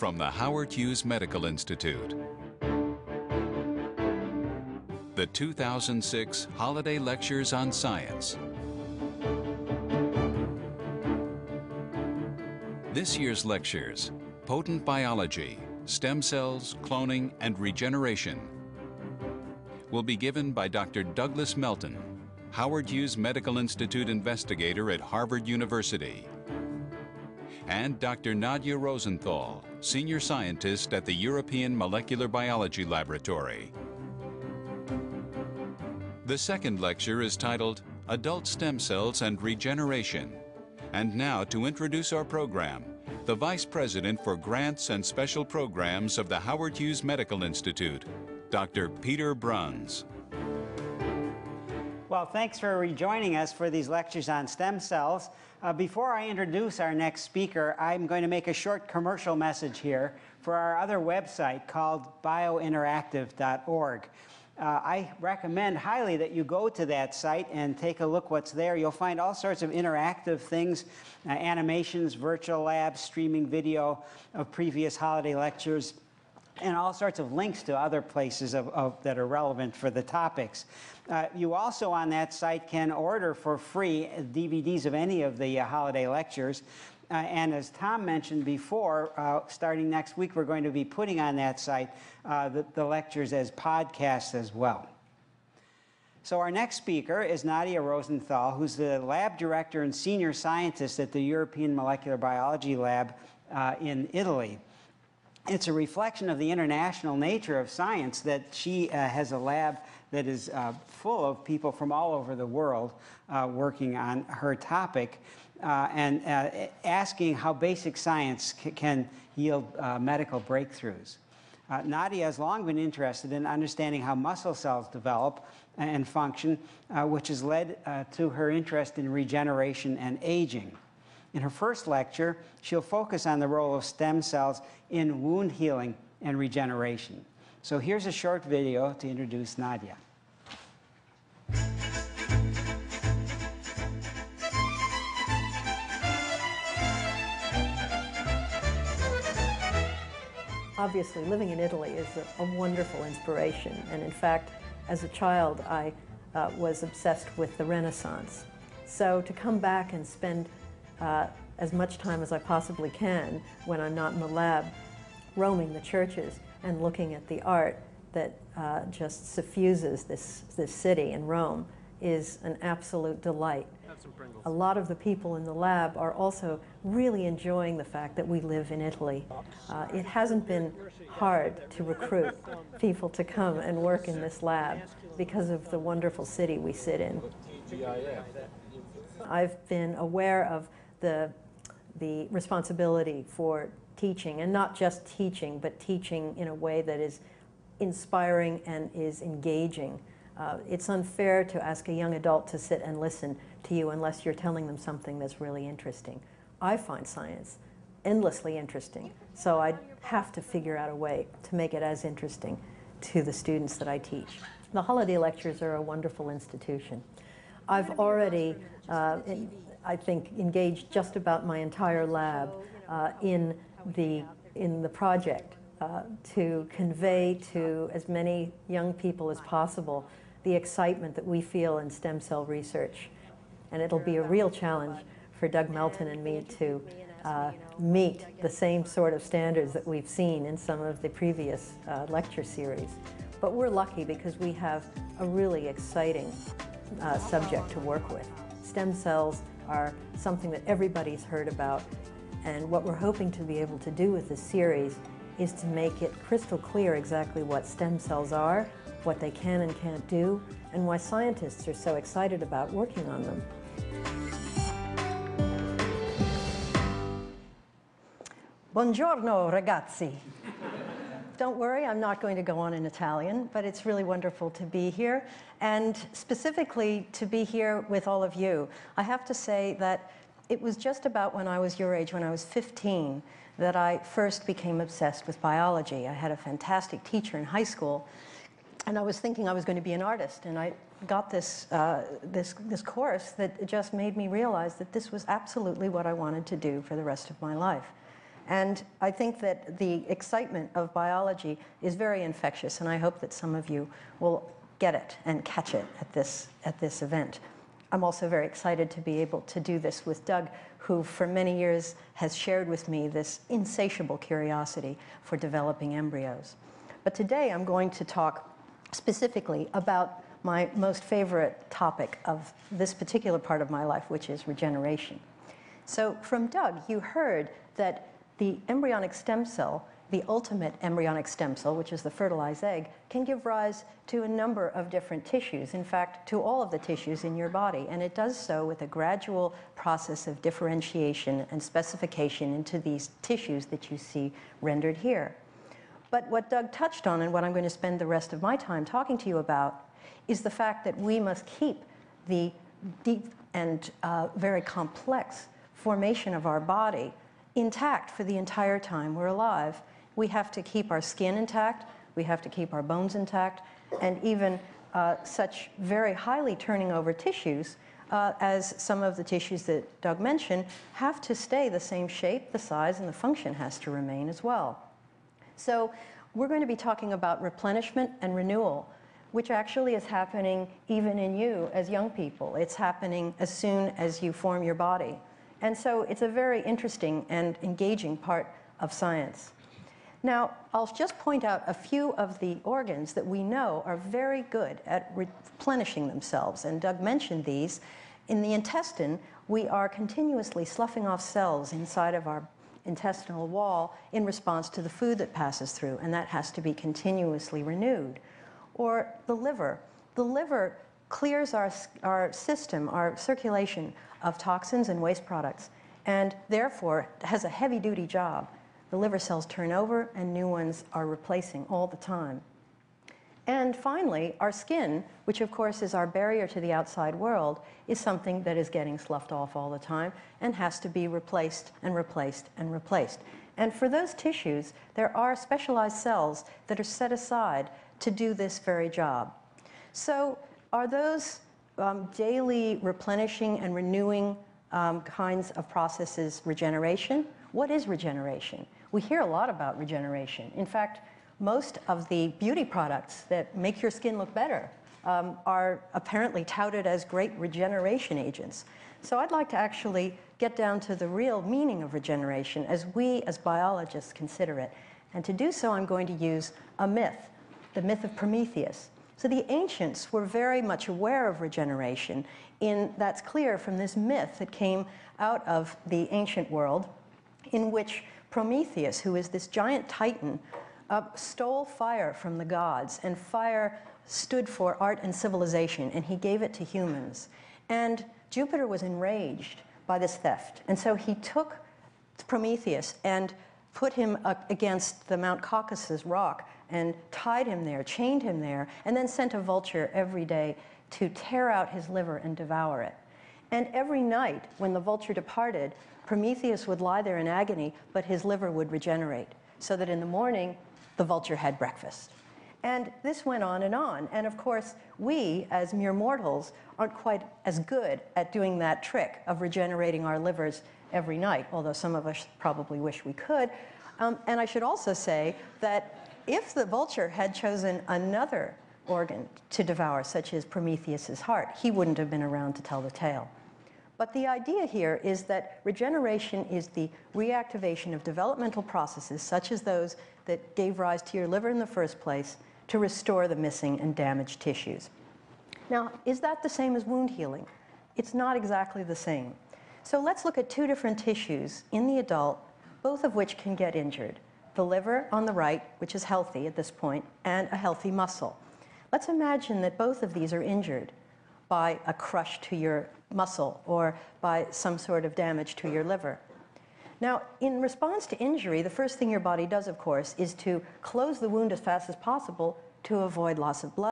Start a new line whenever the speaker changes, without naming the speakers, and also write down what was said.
from the Howard Hughes Medical Institute. The 2006 Holiday Lectures on Science. This year's lectures, Potent Biology, Stem Cells, Cloning, and Regeneration, will be given by Dr. Douglas Melton, Howard Hughes Medical Institute investigator at Harvard University, and Dr. Nadia Rosenthal, senior scientist at the European Molecular Biology Laboratory. The second lecture is titled Adult Stem Cells and Regeneration. And now to introduce our program, the Vice President for Grants and Special Programs of the Howard Hughes Medical Institute, Dr. Peter Bruns.
Well, thanks for rejoining us for these lectures on stem cells. Uh, before I introduce our next speaker, I'm going to make a short commercial message here for our other website called biointeractive.org. Uh, I recommend highly that you go to that site and take a look what's there. You'll find all sorts of interactive things, uh, animations, virtual labs, streaming video of previous holiday lectures, and all sorts of links to other places of, of, that are relevant for the topics. Uh, you also on that site can order for free DVDs of any of the uh, holiday lectures. Uh, and as Tom mentioned before, uh, starting next week, we're going to be putting on that site uh, the, the lectures as podcasts as well. So our next speaker is Nadia Rosenthal, who's the lab director and senior scientist at the European Molecular Biology Lab uh, in Italy it's a reflection of the international nature of science that she uh, has a lab that is uh, full of people from all over the world uh, working on her topic uh, and uh, asking how basic science can yield uh, medical breakthroughs. Nadia has long been interested in understanding how muscle cells develop and function, which has led to her interest in regeneration and aging. In her first lecture, she'll focus on the role of stem cells in wound healing and regeneration. So here's a short video to introduce Nadia.
Obviously, living in Italy is a, a wonderful inspiration. And in fact, as a child, I uh, was obsessed with the Renaissance. So to come back and spend uh, as much time as I possibly can when I'm not in the lab, roaming the churches and looking at the art that uh, just suffuses this, this city in Rome is an absolute delight. A lot of the people in the lab are also really enjoying the fact that we live in Italy. Uh, it hasn't been hard to recruit people to come and work in this lab because of the wonderful city we sit in. I've been aware of the, the responsibility for teaching, and not just teaching, but teaching in a way that is inspiring and is engaging. Uh, it's unfair to ask a young adult to sit and listen to you unless you're telling them something that's really interesting. I find science endlessly interesting, so I have to figure out a way to make it as interesting to the students that I teach. The holiday lectures are a wonderful institution. I've already uh, I think, engaged just about my entire lab uh, in, the, in the project uh, to convey to as many young people as possible the excitement that we feel in stem cell research. And it'll be a real challenge for Doug Melton and me to uh, meet the same sort of standards that we've seen in some of the previous uh, lecture series. But we're lucky because we have a really exciting uh, subject to work with. Stem cells are something that everybody's heard about. And what we're hoping to be able to do with this series is to make it crystal clear exactly what stem cells are, what they can and can't do, and why scientists are so excited about working on them. Buongiorno, ragazzi. Don't worry, I'm not going to go on in Italian, but it's really wonderful to be here, and specifically to be here with all of you. I have to say that it was just about when I was your age, when I was 15, that I first became obsessed with biology. I had a fantastic teacher in high school, and I was thinking I was going to be an artist, and I got this, uh, this, this course that just made me realize that this was absolutely what I wanted to do for the rest of my life. And I think that the excitement of biology is very infectious, and I hope that some of you will get it and catch it at this, at this event. I'm also very excited to be able to do this with Doug, who for many years has shared with me this insatiable curiosity for developing embryos. But today I'm going to talk specifically about my most favorite topic of this particular part of my life, which is regeneration. So from Doug, you heard that the embryonic stem cell the ultimate embryonic stem cell, which is the fertilized egg, can give rise to a number of different tissues, in fact, to all of the tissues in your body. And it does so with a gradual process of differentiation and specification into these tissues that you see rendered here. But what Doug touched on, and what I'm going to spend the rest of my time talking to you about, is the fact that we must keep the deep and uh, very complex formation of our body intact for the entire time we're alive we have to keep our skin intact, we have to keep our bones intact, and even uh, such very highly turning over tissues uh, as some of the tissues that Doug mentioned have to stay the same shape, the size, and the function has to remain as well. So we're going to be talking about replenishment and renewal, which actually is happening even in you as young people. It's happening as soon as you form your body. And so it's a very interesting and engaging part of science. Now, I'll just point out a few of the organs that we know are very good at replenishing themselves, and Doug mentioned these. In the intestine, we are continuously sloughing off cells inside of our intestinal wall in response to the food that passes through, and that has to be continuously renewed. Or the liver. The liver clears our, our system, our circulation of toxins and waste products, and therefore has a heavy duty job the liver cells turn over and new ones are replacing all the time. And finally, our skin, which of course is our barrier to the outside world, is something that is getting sloughed off all the time and has to be replaced and replaced and replaced. And for those tissues, there are specialized cells that are set aside to do this very job. So, are those um, daily replenishing and renewing um, kinds of processes regeneration? What is regeneration? We hear a lot about regeneration. In fact, most of the beauty products that make your skin look better um, are apparently touted as great regeneration agents. So I'd like to actually get down to the real meaning of regeneration as we as biologists consider it. And to do so, I'm going to use a myth, the myth of Prometheus. So the ancients were very much aware of regeneration, in that's clear from this myth that came out of the ancient world, in which Prometheus, who is this giant titan, uh, stole fire from the gods, and fire stood for art and civilization, and he gave it to humans. And Jupiter was enraged by this theft, and so he took Prometheus and put him against the Mount Caucasus rock and tied him there, chained him there, and then sent a vulture every day to tear out his liver and devour it. And every night, when the vulture departed, Prometheus would lie there in agony, but his liver would regenerate, so that in the morning, the vulture had breakfast. And this went on and on. And of course, we, as mere mortals, aren't quite as good at doing that trick of regenerating our livers every night, although some of us probably wish we could. Um, and I should also say that if the vulture had chosen another organ to devour, such as Prometheus's heart, he wouldn't have been around to tell the tale. But the idea here is that regeneration is the reactivation of developmental processes, such as those that gave rise to your liver in the first place, to restore the missing and damaged tissues. Now, is that the same as wound healing? It's not exactly the same. So let's look at two different tissues in the adult, both of which can get injured. The liver on the right, which is healthy at this point, and a healthy muscle. Let's imagine that both of these are injured by a crush to your muscle or by some sort of damage to your liver. Now, in response to injury, the first thing your body does, of course, is to close the wound as fast as possible to avoid loss of blood.